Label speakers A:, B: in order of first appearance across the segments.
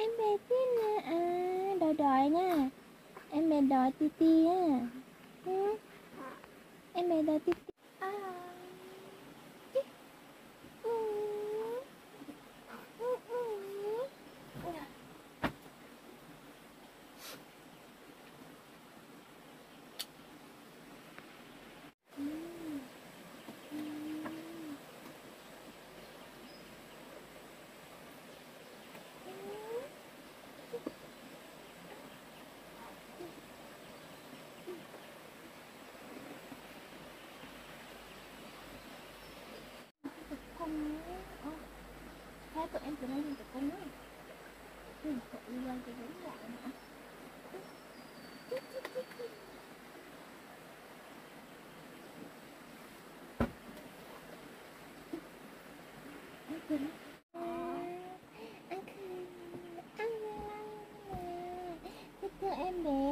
A: em bé xin nè. À đòi đòi nha. Em bé đòi ti ti á. Ừ. Em bé đòi ti ti à. Em cứ nó đi tập con nữa ừ, tụi lên tụi đứng lại nữa Ăn kìa. Em bé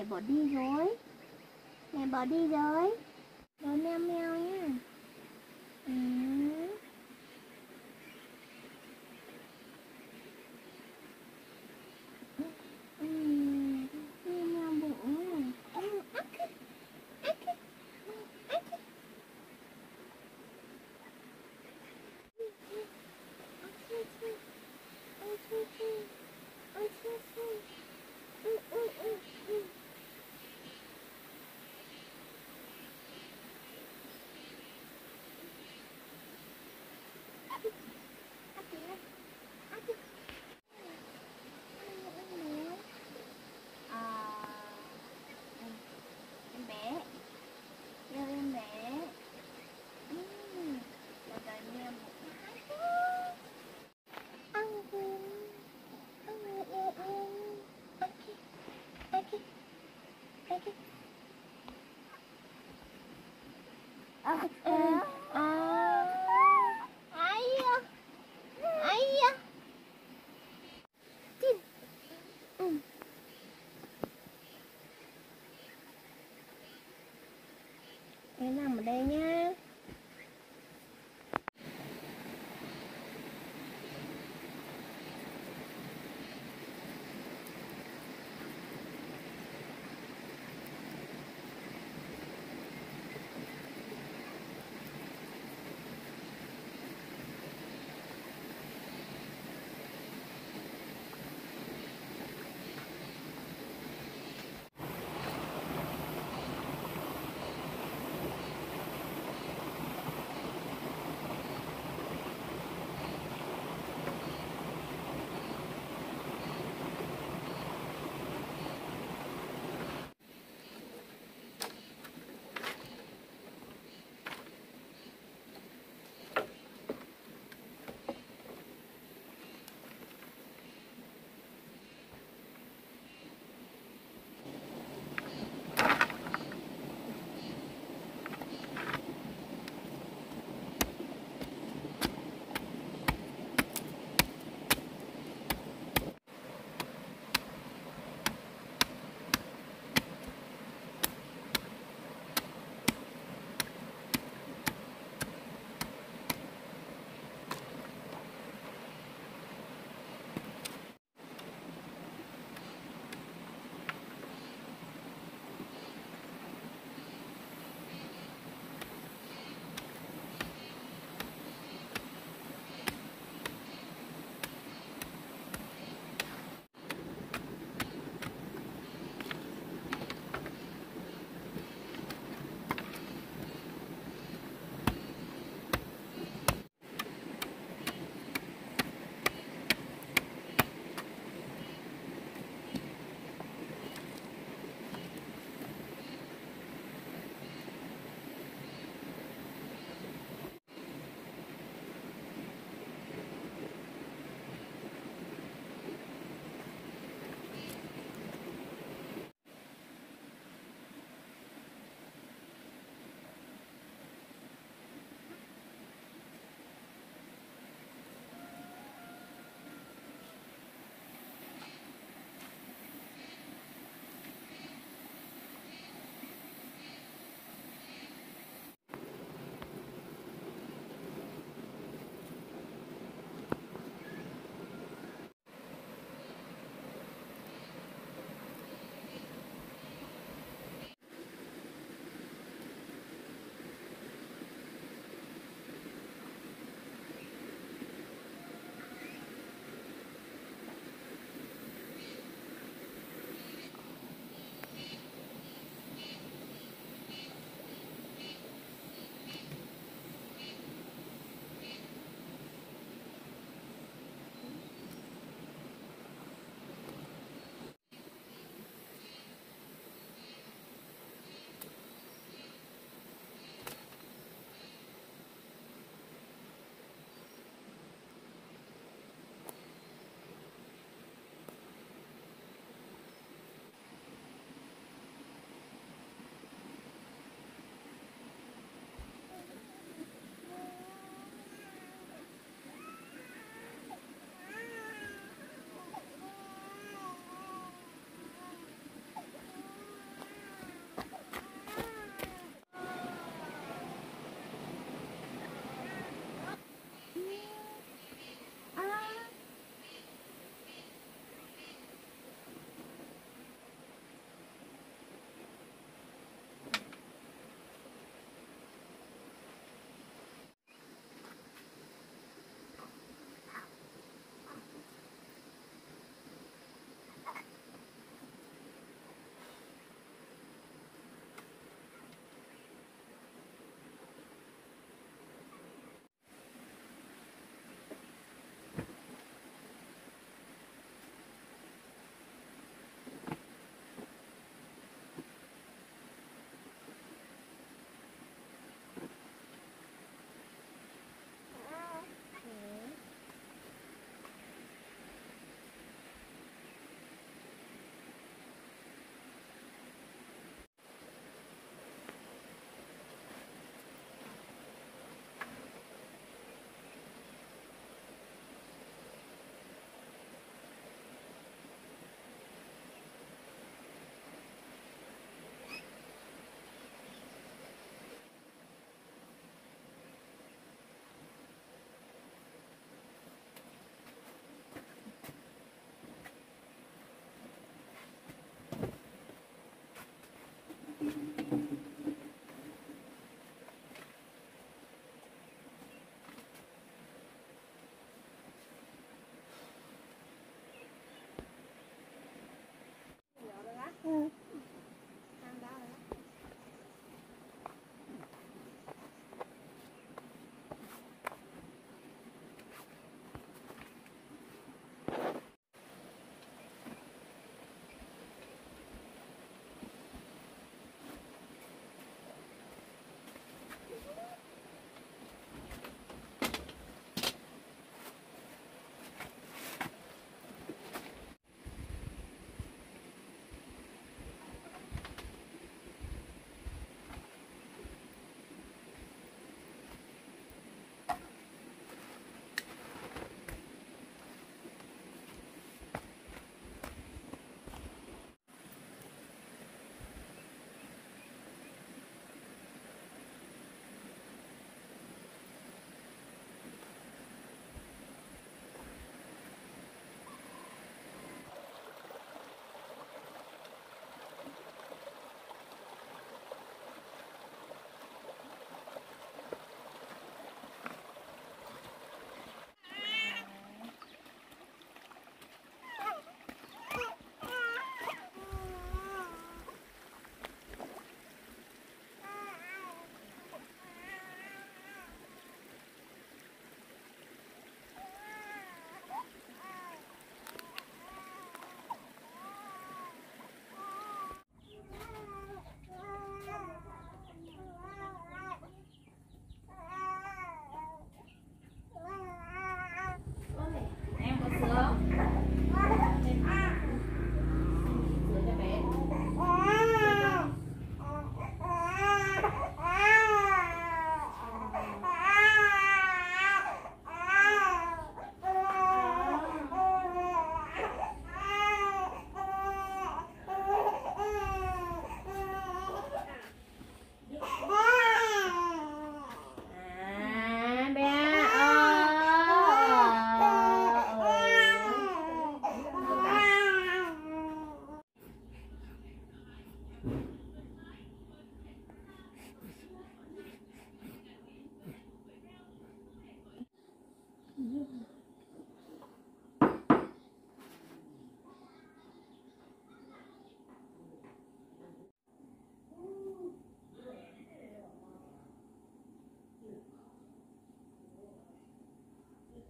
A: mẹ bỏ đi rồi. Mẹ bỏ đi rồi. Rồi meo meo. あ、うん。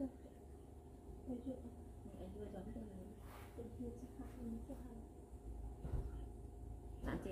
A: Làm cho!